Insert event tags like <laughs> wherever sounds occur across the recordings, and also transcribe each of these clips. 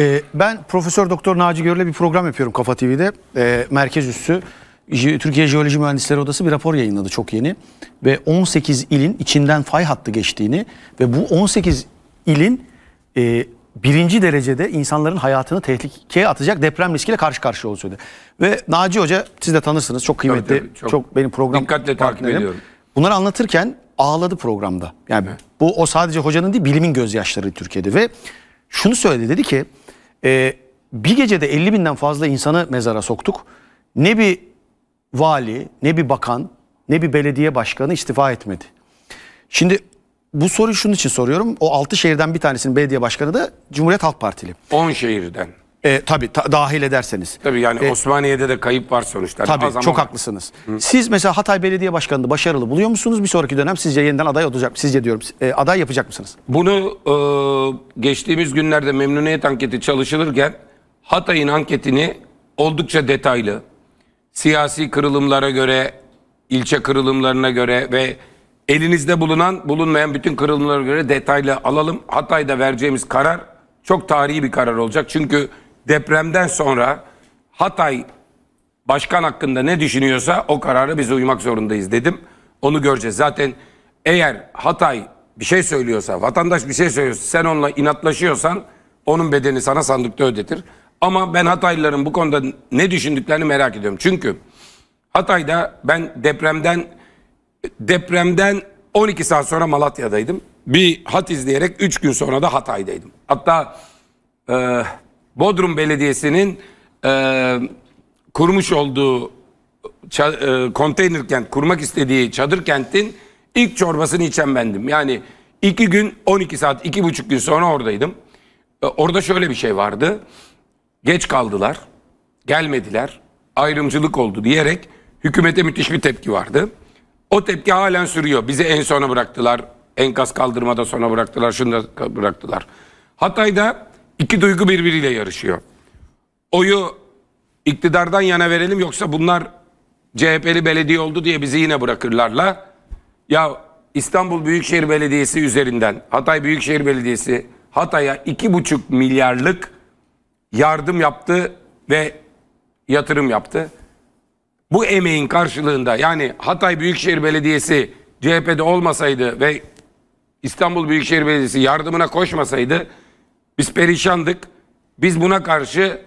Ee, ben Profesör Doktor Naci Görül'le bir program yapıyorum Kafa TV'de. Ee, merkez üssü Türkiye Jeoloji Mühendisleri Odası bir rapor yayınladı çok yeni. Ve 18 ilin içinden fay hattı geçtiğini ve bu 18 ilin e, birinci derecede insanların hayatını tehlikeye atacak deprem riskiyle karşı karşıya olduğunu söyledi. Ve Naci Hoca siz de tanırsınız çok kıymetli, tabii, çok. çok, benim program Dikkatle takip ediyorum. Bunları anlatırken ağladı programda. Yani bu o sadece hocanın değil bilimin gözyaşları Türkiye'de ve şunu söyledi dedi ki e, bir gecede 50 binden fazla insanı mezara soktuk. Ne bir vali, ne bir bakan, ne bir belediye başkanı istifa etmedi. Şimdi bu soruyu şunun için soruyorum. O 6 şehirden bir tanesinin belediye başkanı da Cumhuriyet Halk Partili. 10 şehirden. E, tabii ta- dahil ederseniz. Tabii yani E, Osmaniye'de de kayıp var sonuçta. Tabii Az ama çok haklısınız. Siz mesela Hatay Belediye Başkanı'nı başarılı buluyor musunuz? Bir sonraki dönem sizce yeniden aday olacak Sizce diyorum e, aday yapacak mısınız? Bunu e, geçtiğimiz günlerde memnuniyet anketi çalışılırken Hatay'ın anketini oldukça detaylı, siyasi kırılımlara göre, ilçe kırılımlarına göre ve elinizde bulunan, bulunmayan bütün kırılımlara göre detaylı alalım. Hatay'da vereceğimiz karar çok tarihi bir karar olacak. Çünkü depremden sonra Hatay başkan hakkında ne düşünüyorsa o karara biz uymak zorundayız dedim. Onu göreceğiz. Zaten eğer Hatay bir şey söylüyorsa, vatandaş bir şey söylüyorsa, sen onunla inatlaşıyorsan onun bedeni sana sandıkta ödetir. Ama ben Hataylıların bu konuda ne düşündüklerini merak ediyorum. Çünkü Hatay'da ben depremden depremden 12 saat sonra Malatya'daydım. Bir hat izleyerek 3 gün sonra da Hatay'daydım. Hatta e, Bodrum Belediyesi'nin e, kurmuş olduğu e, konteyner kent kurmak istediği çadır kentin ilk çorbasını içen bendim. Yani iki gün 12 saat iki buçuk gün sonra oradaydım. E, orada şöyle bir şey vardı. Geç kaldılar, gelmediler, ayrımcılık oldu diyerek hükümete müthiş bir tepki vardı. O tepki halen sürüyor. Bizi en sona bıraktılar. Enkaz kaldırmada sona bıraktılar. Şunu da bıraktılar. Hatay'da iki duygu birbiriyle yarışıyor. Oyu iktidardan yana verelim yoksa bunlar CHP'li belediye oldu diye bizi yine bırakırlarla. Ya İstanbul Büyükşehir Belediyesi üzerinden Hatay Büyükşehir Belediyesi Hatay'a iki buçuk milyarlık yardım yaptı ve yatırım yaptı. Bu emeğin karşılığında yani Hatay Büyükşehir Belediyesi CHP'de olmasaydı ve İstanbul Büyükşehir Belediyesi yardımına koşmasaydı biz perişandık. Biz buna karşı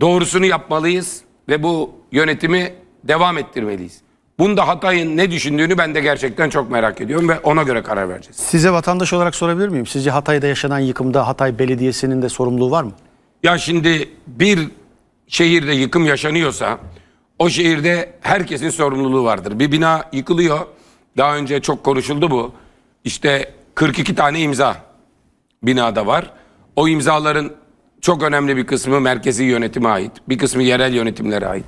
doğrusunu yapmalıyız ve bu yönetimi devam ettirmeliyiz. Bunda Hatay'ın ne düşündüğünü ben de gerçekten çok merak ediyorum ve ona göre karar vereceğiz. Size vatandaş olarak sorabilir miyim? Sizce Hatay'da yaşanan yıkımda Hatay Belediyesi'nin de sorumluluğu var mı? Ya şimdi bir şehirde yıkım yaşanıyorsa o şehirde herkesin sorumluluğu vardır. Bir bina yıkılıyor. Daha önce çok konuşuldu bu. İşte 42 tane imza binada var. O imzaların çok önemli bir kısmı merkezi yönetime ait. Bir kısmı yerel yönetimlere ait.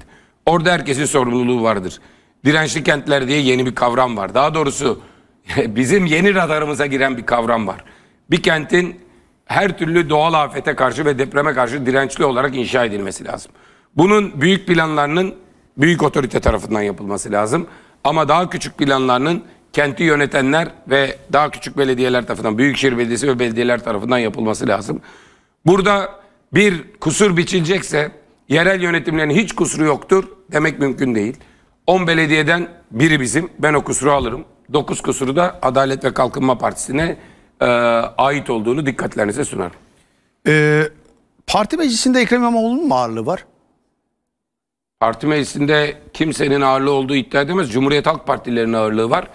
Orada herkesin sorumluluğu vardır. Dirençli kentler diye yeni bir kavram var. Daha doğrusu <laughs> bizim yeni radarımıza giren bir kavram var. Bir kentin her türlü doğal afete karşı ve depreme karşı dirençli olarak inşa edilmesi lazım. Bunun büyük planlarının büyük otorite tarafından yapılması lazım. Ama daha küçük planlarının kenti yönetenler ve daha küçük belediyeler tarafından, Büyükşehir Belediyesi ve belediyeler tarafından yapılması lazım. Burada bir kusur biçilecekse yerel yönetimlerin hiç kusuru yoktur demek mümkün değil. 10 belediyeden biri bizim. Ben o kusuru alırım. 9 kusuru da Adalet ve Kalkınma Partisi'ne e, ait olduğunu dikkatlerinize sunarım. Ee, parti meclisinde Ekrem İmamoğlu'nun mu ağırlığı var? Parti meclisinde kimsenin ağırlığı olduğu iddia edemez. Cumhuriyet Halk Partilerinin ağırlığı var.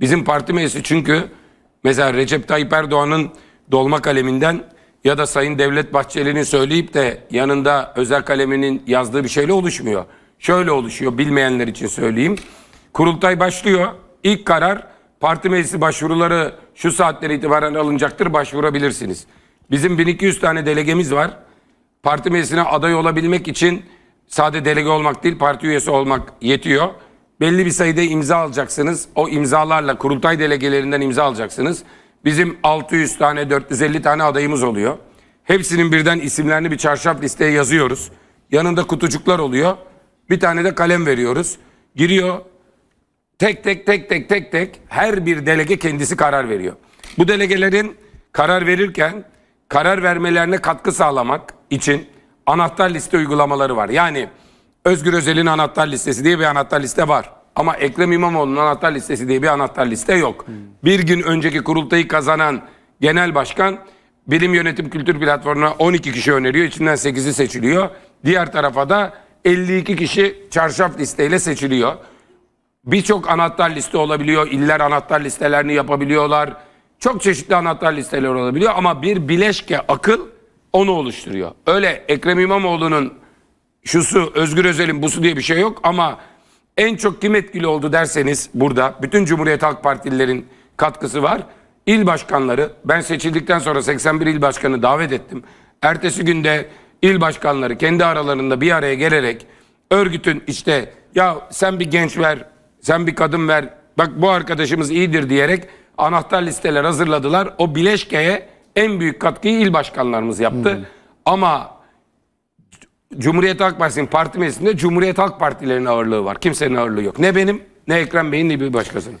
Bizim parti meclisi çünkü mesela Recep Tayyip Erdoğan'ın dolma kaleminden ya da Sayın Devlet Bahçeli'nin söyleyip de yanında özel kaleminin yazdığı bir şeyle oluşmuyor. Şöyle oluşuyor bilmeyenler için söyleyeyim. Kurultay başlıyor. İlk karar parti meclisi başvuruları şu saatten itibaren alınacaktır başvurabilirsiniz. Bizim 1200 tane delegemiz var. Parti meclisine aday olabilmek için sade delege olmak değil parti üyesi olmak yetiyor. Belli bir sayıda imza alacaksınız. O imzalarla kurultay delegelerinden imza alacaksınız. Bizim 600 tane 450 tane adayımız oluyor. Hepsinin birden isimlerini bir çarşaf listeye yazıyoruz. Yanında kutucuklar oluyor. Bir tane de kalem veriyoruz. Giriyor. Tek tek tek tek tek tek her bir delege kendisi karar veriyor. Bu delegelerin karar verirken karar vermelerine katkı sağlamak için anahtar liste uygulamaları var. Yani Özgür Özel'in anahtar listesi diye bir anahtar liste var. Ama Ekrem İmamoğlu'nun anahtar listesi diye bir anahtar liste yok. Bir gün önceki kurultayı kazanan genel başkan bilim yönetim kültür platformuna 12 kişi öneriyor. İçinden 8'i seçiliyor. Diğer tarafa da 52 kişi çarşaf listeyle seçiliyor. Birçok anahtar liste olabiliyor. İller anahtar listelerini yapabiliyorlar. Çok çeşitli anahtar listeler olabiliyor ama bir bileşke akıl onu oluşturuyor. Öyle Ekrem İmamoğlu'nun şusu, Özgür Özel'in busu diye bir şey yok ama en çok kim etkili oldu derseniz burada bütün Cumhuriyet Halk Partililerin katkısı var. İl başkanları, ben seçildikten sonra 81 il başkanı davet ettim. Ertesi günde il başkanları kendi aralarında bir araya gelerek örgütün işte ya sen bir genç ver, sen bir kadın ver, bak bu arkadaşımız iyidir diyerek anahtar listeler hazırladılar. O bileşkeye en büyük katkıyı il başkanlarımız yaptı. Ama Cumhuriyet Halk Partisi'nin parti meclisinde Cumhuriyet Halk Partilerinin ağırlığı var. Kimsenin ağırlığı yok. Ne benim ne Ekrem Bey'in ne bir başkasının.